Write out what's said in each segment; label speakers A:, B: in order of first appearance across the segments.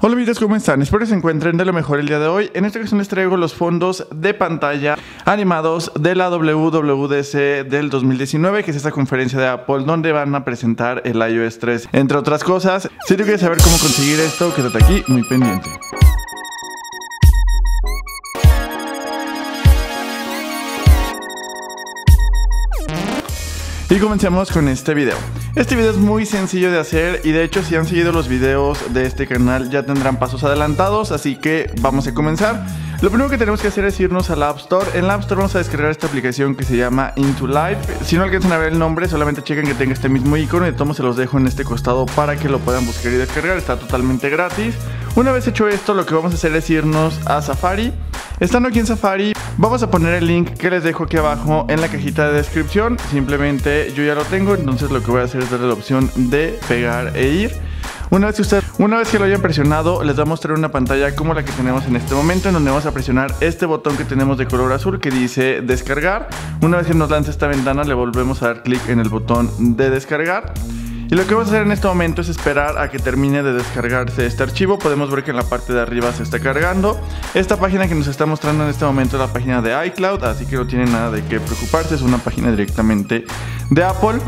A: Hola amigos, ¿cómo están? Espero que se encuentren de lo mejor el día de hoy. En esta ocasión les traigo los fondos de pantalla animados de la WWDC del 2019, que es esta conferencia de Apple donde van a presentar el iOS 3, entre otras cosas. Si tú quieres saber cómo conseguir esto, quédate aquí muy pendiente. Y comencemos con este video. Este video es muy sencillo de hacer y de hecho si han seguido los videos de este canal ya tendrán pasos adelantados, así que vamos a comenzar. Lo primero que tenemos que hacer es irnos al App Store. En la App Store vamos a descargar esta aplicación que se llama Into Life. Si no alcanzan a ver el nombre, solamente chequen que tenga este mismo icono y de todos se los dejo en este costado para que lo puedan buscar y descargar. Está totalmente gratis. Una vez hecho esto, lo que vamos a hacer es irnos a Safari. Estando aquí en Safari, vamos a poner el link que les dejo aquí abajo en la cajita de descripción. Simplemente yo ya lo tengo, entonces lo que voy a hacer es darle la opción de pegar e ir. Una vez, que usted, una vez que lo hayan presionado, les va a mostrar una pantalla como la que tenemos en este momento, en donde vamos a presionar este botón que tenemos de color azul que dice descargar. Una vez que nos lance esta ventana, le volvemos a dar clic en el botón de descargar. Y lo que vamos a hacer en este momento es esperar a que termine de descargarse este archivo. Podemos ver que en la parte de arriba se está cargando. Esta página que nos está mostrando en este momento es la página de iCloud, así que no tiene nada de qué preocuparse, es una página directamente de Apple.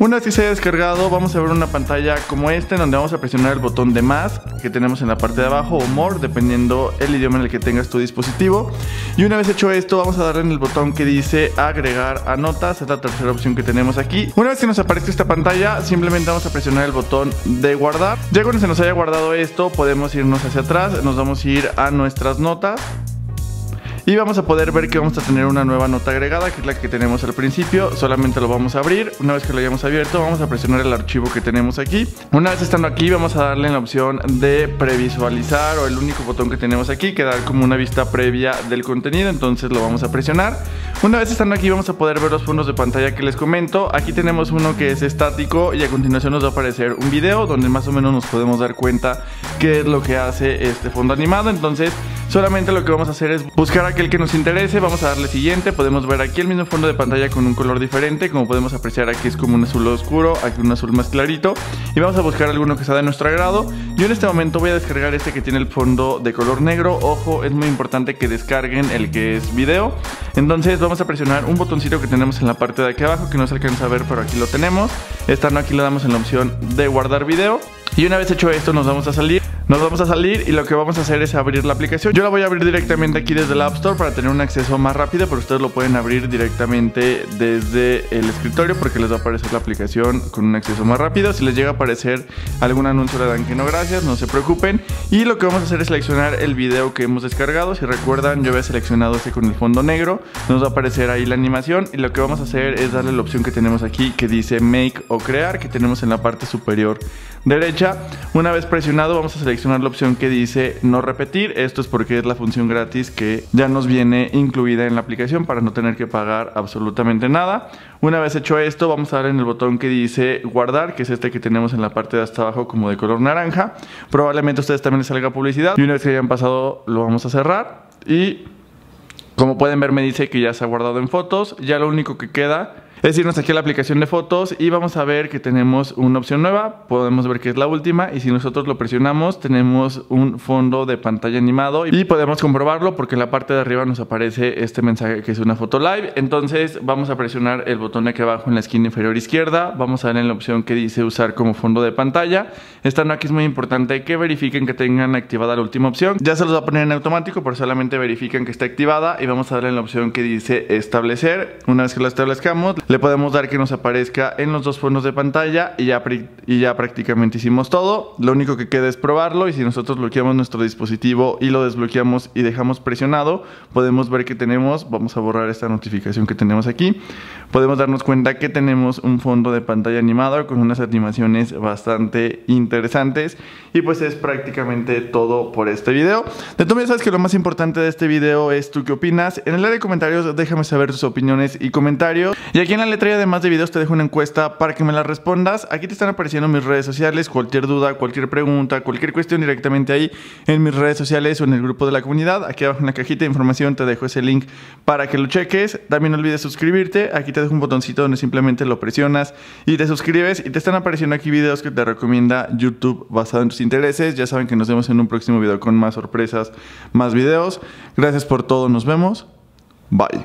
A: Una vez que se haya descargado, vamos a ver una pantalla como esta en donde vamos a presionar el botón de más que tenemos en la parte de abajo o more, dependiendo el idioma en el que tengas tu dispositivo. Y una vez hecho esto, vamos a darle en el botón que dice agregar a notas, es la tercera opción que tenemos aquí. Una vez que nos aparezca esta pantalla, simplemente vamos a presionar el botón de guardar. Ya cuando se nos haya guardado esto, podemos irnos hacia atrás, nos vamos a ir a nuestras notas. Y vamos a poder ver que vamos a tener una nueva nota agregada, que es la que tenemos al principio. Solamente lo vamos a abrir. Una vez que lo hayamos abierto, vamos a presionar el archivo que tenemos aquí. Una vez estando aquí, vamos a darle en la opción de previsualizar o el único botón que tenemos aquí, que da como una vista previa del contenido. Entonces lo vamos a presionar. Una vez estando aquí, vamos a poder ver los fondos de pantalla que les comento. Aquí tenemos uno que es estático y a continuación nos va a aparecer un video donde más o menos nos podemos dar cuenta qué es lo que hace este fondo animado. Entonces, solamente lo que vamos a hacer es buscar aquí el que nos interese, vamos a darle siguiente, podemos ver aquí el mismo fondo de pantalla con un color diferente, como podemos apreciar aquí es como un azul oscuro, aquí un azul más clarito, y vamos a buscar alguno que sea de nuestro agrado. Yo en este momento voy a descargar este que tiene el fondo de color negro, ojo, es muy importante que descarguen el que es video, entonces vamos a presionar un botoncito que tenemos en la parte de aquí abajo, que no se alcanza a ver, pero aquí lo tenemos, estando aquí le damos en la opción de guardar video, y una vez hecho esto nos vamos a salir nos vamos a salir y lo que vamos a hacer es abrir la aplicación. Yo la voy a abrir directamente aquí desde el App Store para tener un acceso más rápido, pero ustedes lo pueden abrir directamente desde el escritorio porque les va a aparecer la aplicación con un acceso más rápido. Si les llega a aparecer algún anuncio le dan que no gracias, no se preocupen. Y lo que vamos a hacer es seleccionar el video que hemos descargado. Si recuerdan, yo había seleccionado este con el fondo negro. Nos va a aparecer ahí la animación y lo que vamos a hacer es darle la opción que tenemos aquí que dice Make o Crear, que tenemos en la parte superior derecha. Una vez presionado vamos a seleccionar la opción que dice no repetir. Esto es porque es la función gratis que ya nos viene incluida en la aplicación para no tener que pagar absolutamente nada. Una vez hecho esto vamos a dar en el botón que dice guardar, que es este que tenemos en la parte de hasta abajo como de color naranja. Probablemente a ustedes también les salga publicidad. Y una vez que hayan pasado lo vamos a cerrar y como pueden ver me dice que ya se ha guardado en fotos. Ya lo único que queda es irnos aquí a la aplicación de fotos y vamos a ver que tenemos una opción nueva, podemos ver que es la última y si nosotros lo presionamos tenemos un fondo de pantalla animado y podemos comprobarlo porque en la parte de arriba nos aparece este mensaje que es una foto live, entonces vamos a presionar el botón aquí abajo en la esquina inferior izquierda, vamos a ver en la opción que dice usar como fondo de pantalla, estando aquí es muy importante que verifiquen que tengan activada la última opción, ya se los va a poner en automático pero solamente verifiquen que está activada y vamos a darle en la opción que dice establecer, una vez que la establezcamos le podemos dar que nos aparezca en los dos fondos de pantalla y ya, y ya prácticamente hicimos todo. Lo único que queda es probarlo y si nosotros bloqueamos nuestro dispositivo y lo desbloqueamos y dejamos presionado, podemos ver que tenemos, vamos a borrar esta notificación que tenemos aquí, podemos darnos cuenta que tenemos un fondo de pantalla animado con unas animaciones bastante interesantes y pues es prácticamente todo por este video. De todas maneras sabes que lo más importante de este video es tú qué opinas. En el área de comentarios déjame saber tus opiniones y comentarios y aquí en la letra y además de videos te dejo una encuesta para que me la respondas. Aquí te están apareciendo mis redes sociales, cualquier duda, cualquier pregunta, cualquier cuestión directamente ahí en mis redes sociales o en el grupo de la comunidad. Aquí abajo en la cajita de información te dejo ese link para que lo cheques. También no olvides suscribirte. Aquí te dejo un botoncito donde simplemente lo presionas y te suscribes y te están apareciendo aquí videos que te recomienda YouTube basado en tus intereses. Ya saben que nos vemos en un próximo video con más sorpresas, más videos. Gracias por todo, nos vemos. Bye.